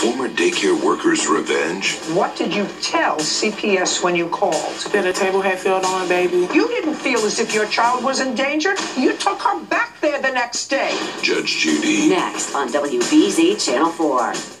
former daycare worker's revenge? What did you tell CPS when you called? That a table had filled on, a baby. You didn't feel as if your child was in danger. You took her back there the next day. Judge Judy. Next on WBZ Channel 4.